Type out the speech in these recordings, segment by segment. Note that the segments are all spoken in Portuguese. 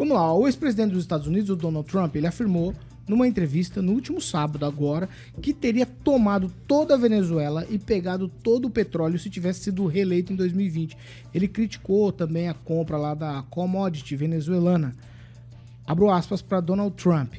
Vamos lá, o ex-presidente dos Estados Unidos, o Donald Trump, ele afirmou numa entrevista no último sábado agora que teria tomado toda a Venezuela e pegado todo o petróleo se tivesse sido reeleito em 2020. Ele criticou também a compra lá da commodity venezuelana. Abro aspas para Donald Trump.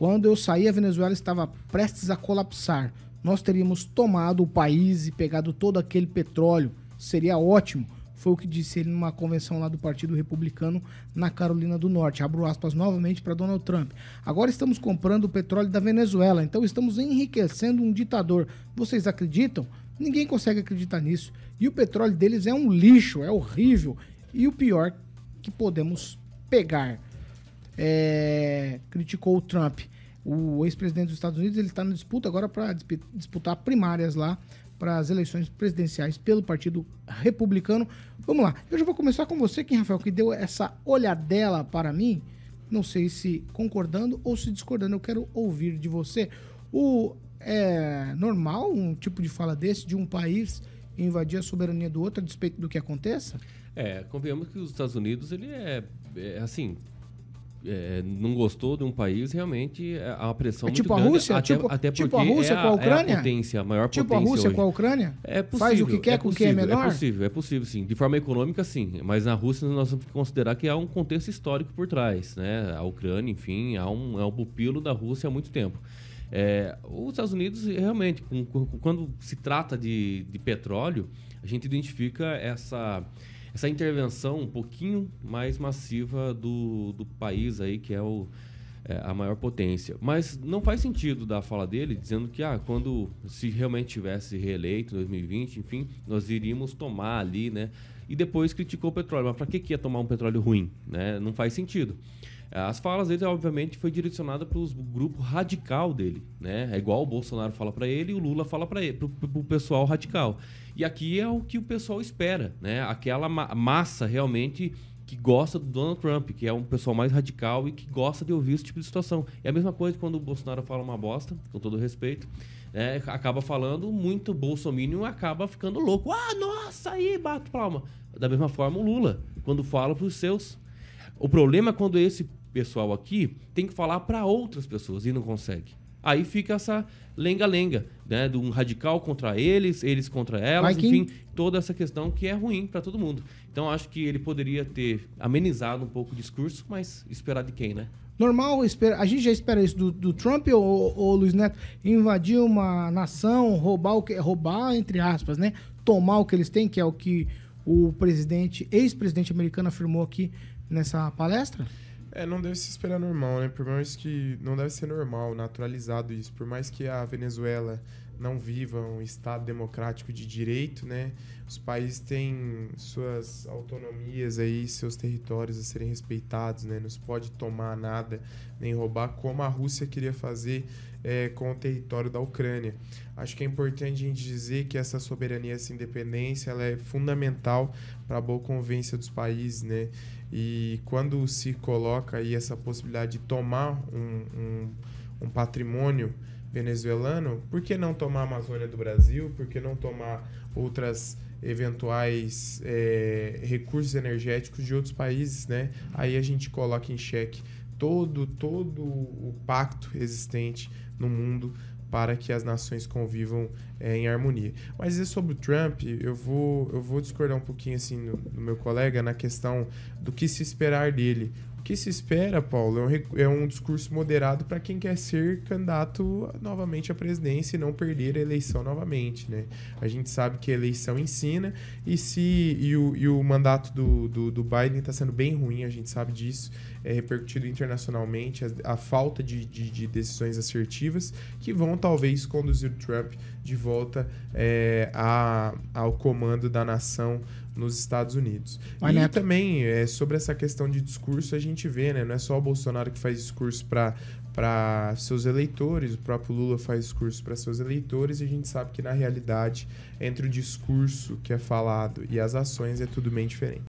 Quando eu saí, a Venezuela estava prestes a colapsar. Nós teríamos tomado o país e pegado todo aquele petróleo. Seria ótimo. Foi o que disse ele numa convenção lá do Partido Republicano na Carolina do Norte. Abro aspas novamente para Donald Trump. Agora estamos comprando o petróleo da Venezuela, então estamos enriquecendo um ditador. Vocês acreditam? Ninguém consegue acreditar nisso. E o petróleo deles é um lixo, é horrível. E o pior que podemos pegar. É... Criticou o Trump. O ex-presidente dos Estados Unidos ele está na disputa agora para disputar primárias lá para as eleições presidenciais pelo Partido Republicano. Vamos lá, eu já vou começar com você, Kim Rafael, que deu essa olhadela para mim. Não sei se concordando ou se discordando, eu quero ouvir de você. O é normal um tipo de fala desse de um país invadir a soberania do outro a despeito do que aconteça? É, convenhamos que os Estados Unidos ele é, é assim, é, não gostou de um país, realmente é, há uma pressão é muito tipo grande. A Rússia, até, tipo, até tipo porque a Rússia é com a Ucrânia? É a potência, a maior tipo potência a Rússia hoje. com a Ucrânia? É possível. Faz o que quer é com possível, quem é menor? É possível, é possível, sim. De forma econômica, sim. Mas na Rússia nós temos que considerar que há um contexto histórico por trás. Né? A Ucrânia, enfim, há um, é um pupilo da Rússia há muito tempo. É, os Estados Unidos, realmente, com, com, quando se trata de, de petróleo, a gente identifica essa essa intervenção um pouquinho mais massiva do, do país aí, que é o, é, a maior potência. Mas não faz sentido da fala dele dizendo que ah, quando se realmente tivesse reeleito em 2020, enfim, nós iríamos tomar ali, né? E depois criticou o petróleo. Mas para que, que ia tomar um petróleo ruim? Né? Não faz sentido. As falas dele, obviamente, foi direcionada para o grupo radical dele, né? É igual o Bolsonaro fala para ele o Lula fala para ele, para o pessoal radical. E aqui é o que o pessoal espera, né? Aquela ma massa realmente que gosta do Donald Trump, que é um pessoal mais radical e que gosta de ouvir esse tipo de situação. É a mesma coisa quando o Bolsonaro fala uma bosta, com todo respeito, né? acaba falando muito bolsominion acaba ficando louco. Ah, nossa, aí, bato palma. Da mesma forma o Lula, quando fala para os seus. O problema é quando esse pessoal aqui tem que falar para outras pessoas e não consegue. Aí fica essa lenga-lenga, né? De um radical contra eles, eles contra elas, enfim, quem... toda essa questão que é ruim para todo mundo. Então acho que ele poderia ter amenizado um pouco o discurso, mas esperar de quem, né? Normal, a gente já espera isso do, do Trump ou, ou Luiz Neto invadir uma nação, roubar o que roubar entre aspas, né? Tomar o que eles têm, que é o que o presidente, ex-presidente americano afirmou aqui nessa palestra? É, não deve se esperar normal, né? Por mais que não deve ser normal, naturalizado isso. Por mais que a Venezuela não viva um Estado democrático de direito, né? Os países têm suas autonomias aí, seus territórios a serem respeitados, né? Não se pode tomar nada nem roubar, como a Rússia queria fazer é, com o território da Ucrânia. Acho que é importante a gente dizer que essa soberania, essa independência, ela é fundamental para a boa convivência dos países, né? E quando se coloca aí essa possibilidade de tomar um, um, um patrimônio venezuelano, por que não tomar a Amazônia do Brasil? Por que não tomar outras eventuais é, recursos energéticos de outros países, né? Aí a gente coloca em xeque todo, todo o pacto existente no mundo para que as nações convivam é, em harmonia. Mas sobre o Trump, eu vou, eu vou discordar um pouquinho assim no, no meu colega na questão do que se esperar dele que se espera, Paulo, é um, é um discurso moderado para quem quer ser candidato novamente à presidência e não perder a eleição novamente, né? A gente sabe que a eleição ensina e se e o, e o mandato do, do, do Biden está sendo bem ruim, a gente sabe disso, é repercutido internacionalmente, a, a falta de, de, de, decisões assertivas que vão talvez conduzir o Trump de volta é, a, ao comando da nação nos Estados Unidos. E Neto. também, é, sobre essa questão de discurso, a gente vê, né? Não é só o Bolsonaro que faz discurso para para seus eleitores, o próprio Lula faz discurso para seus eleitores e a gente sabe que na realidade entre o discurso que é falado e as ações é tudo bem diferente.